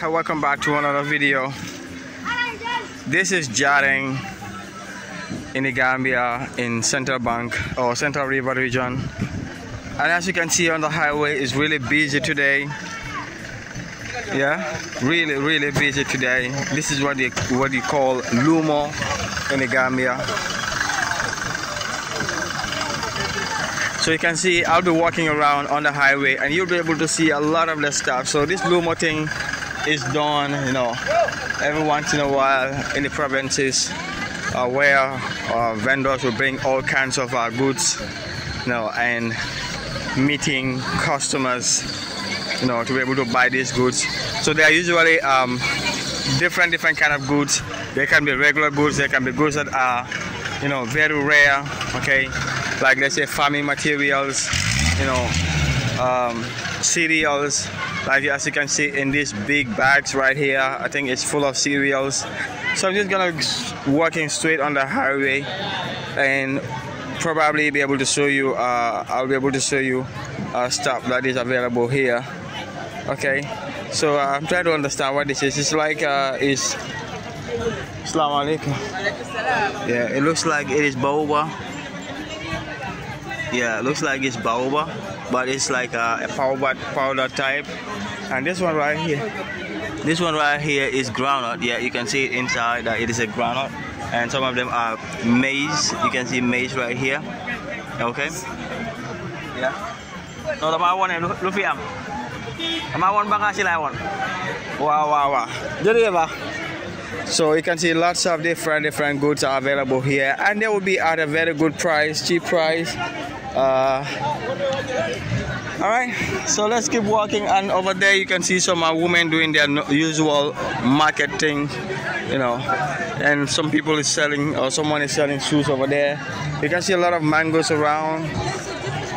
Hi, welcome back to another video. This is Jarreng in the Gambia in Central Bank or Central River region. And as you can see on the highway, it's really busy today. Yeah, really, really busy today. This is what they what you call Luumo in the Gambia. So you can see I'll be walking around on the highway and you'll be able to see a lot of the stuff. So this Luumo thing is done, you know, every once in a while in the provinces uh, where uh, vendors will bring all kinds of uh, goods, you know, and meeting customers, you know, to be able to buy these goods. So they are usually um, different, different kind of goods. They can be regular goods. They can be goods that are, you know, very rare. Okay, like let's say farming materials, you know, um, cereals. Like as you can see in these big bags right here I think it's full of cereals. So I'm just gonna walking straight on the highway and probably be able to show you uh, I'll be able to show you uh, stuff that is available here. Okay? So uh, I'm trying to understand what this is. It's like uh, is Assalamu alaikum. Yeah it looks like it is boba yeah looks like it's boba but it's like a, a powder powder type. And this one right here this one right here is groundnut. Yeah you can see it inside that it is a groundnut. And some of them are maize. You can see maize right here. Okay? Yeah. No dama wone eh, lu fi am. Dama won ba nga si lay won wow wow wow jërëjëf so you can see lots of different different goods are available here. And they will be at a very good price cheap price. Uh, all right so let's keep walking. And over there you can see some uh, women doing their usual marketing you know. And some people is selling or someone is selling shoes over there. You can see a lot of mangoes around.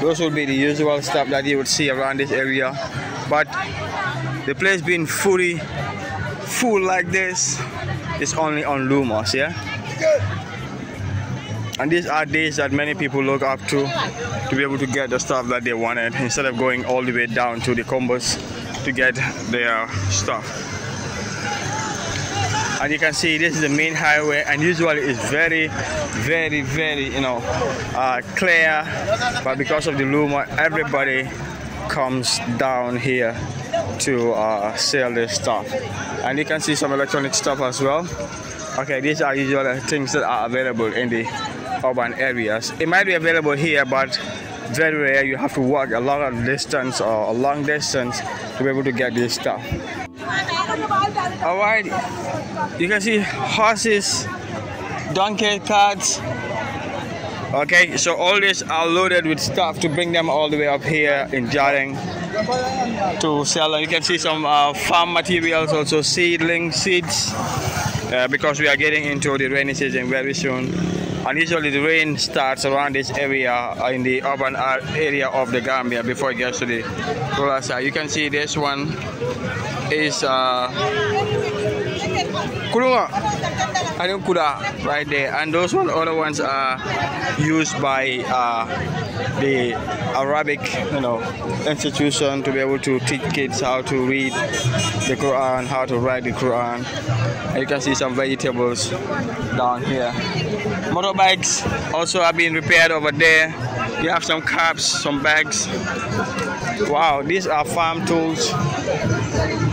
Those would be the usual stuff that you would see around this area. But the place being fully full like this is only on Luumos yeah? And these are days that many people look up to to be able to get the stuff that they wanted instead of going all the way down to the Kombos to get their stuff. And you can see this is the main highway and usually it's very very very you know uh, clear. But because of the Luumo everybody comes down here to uh, sell their stuff and you can see some electronic stuff as well okay these are usually things that are available in the urban areas. It might be available here, but very rare. You have to walk a lot of distance or a long distance to be able to get this stuff. All right, you can see horses, donkey carts. Okay, so all these are loaded with stuff to bring them all the way up here in Jarreng to sell. And you can see some uh, farm materials, also seedling seeds, uh, because we are getting into the rainy season very soon and usually the rain starts around this area in the urban area of the Gambia before it gets to the rural side. You can see this one is uh, Kurunga and Kuda right there. And those one other ones are used by uh, the Arabic you know institution to be able to teach kids how to read the Quran how to write the Quran. And you can see some vegetables down here. Motorbikes also are being repaired over there you have some caps some bags. Wow these are farm tools.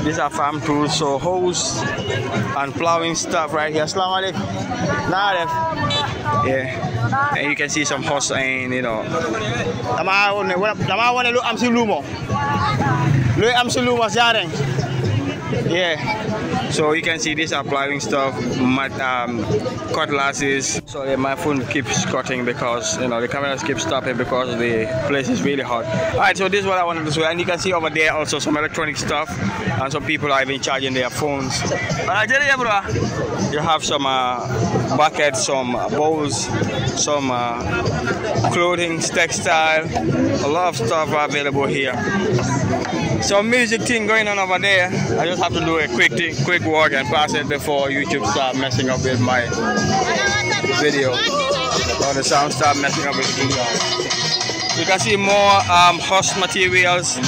These are farm tools. So hose and plowing stuff right here. Assalamu alaikum. Yeah. And you can see some horse and you know. Am si lumo. Lu am si lumo yeah so you can see these are plowing stuff um, cutlasses. So yeah, my phone keeps cutting because you know the cameras keep stopping because the place is really hot. All right so this is what i wanted to show and you can see over there also some electronic stuff and some people are even charging their phones. You have some uh, buckets some bowls some uh, clothing textile a lot of stuff available here some music thing going on over there i just have to do a quick thing, quick walk and pass it before youtube start messing up with my video or the sound start messing up with the video you can see more um, host materials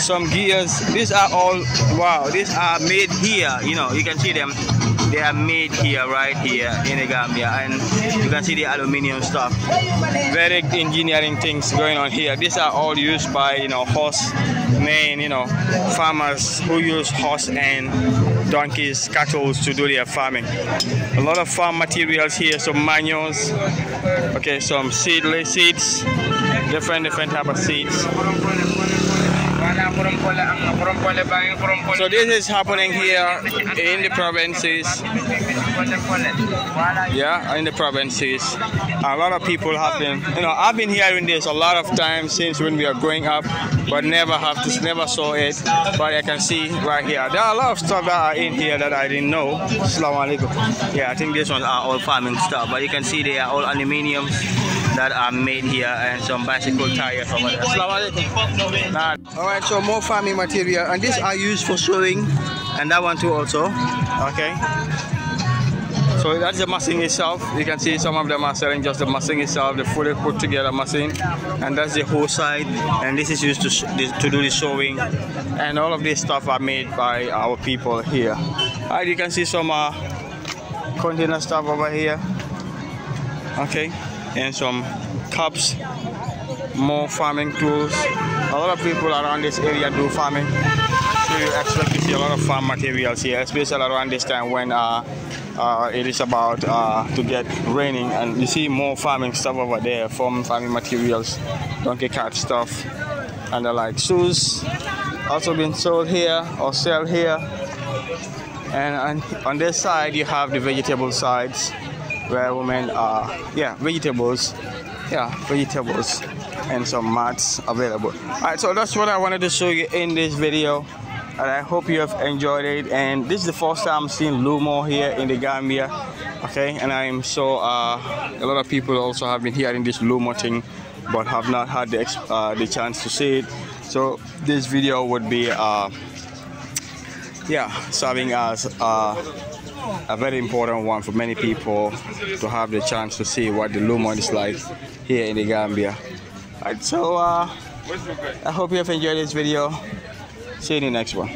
some gears. These are all wow. These are made here. You know, you can see them. They are made here, right here in the Gambia, and you can see the aluminium stuff. Very engineering things going on here. These are all used by you know horse men, you know, farmers who use horse and donkeys, cattle to do their farming. A lot of farm materials here, some manuals, okay, some seedless seeds, different different type of seeds. So this is happening here in the provinces. Yeah, in the provinces. A lot of people have been, you know, I've been hearing this a lot of times since when we are growing up, but never have to, never saw it. But I can see right here. There are a lot of stuff that are in here that I didn't know. Assalamu alaikum. Yeah, I think this ones are all farming stuff, but you can see they are all aluminium that are made here and some bicycle tires over there. Nah. All right, so more farming material and these are used for sewing and that one too also. Okay. So that's the machine itself. You can see some of them are selling just the machine itself, the fully put together machine. And that's the whole side. And this is used to, to do the sewing. And all of this stuff are made by our people here. Alright, you can see some uh, container stuff over here. Okay and some cups more farming tools. A lot of people around this area do farming. So you expect to see a lot of farm materials here especially around this time when uh, uh, it is about uh, to get raining and you see more farming stuff over there farm farming materials donkey cart stuff and the like. Shoes also being sold here or sell here. And on, on this side you have the vegetable sides where women are yeah vegetables. Yeah vegetables and some mats available. All right so that's what i wanted to show you in this video. And i hope you have enjoyed it. And this is the first time i'm seeing luumo here in the gambia okay? And i'm so uh, a lot of people also have been hearing this luumo thing but have not had the, uh, the chance to see it. So this video would be uh, yeah serving as uh, a very important one for many people to have the chance to see what the Lumon is like here in the Gambia. Right, so uh, I hope you have enjoyed this video. See you in the next one.